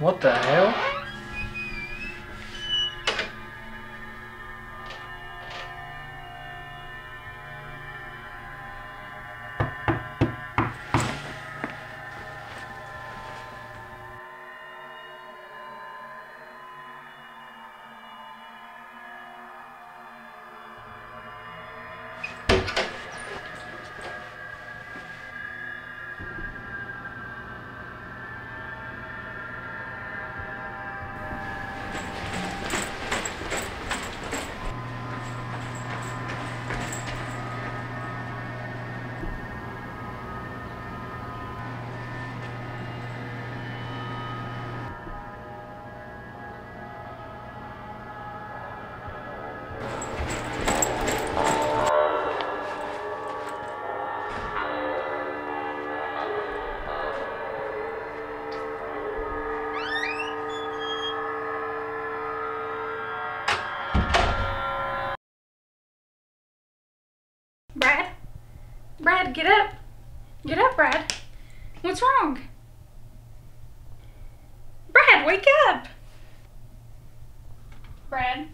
What the hell? Brad, get up. Get up, Brad. What's wrong? Brad, wake up. Brad?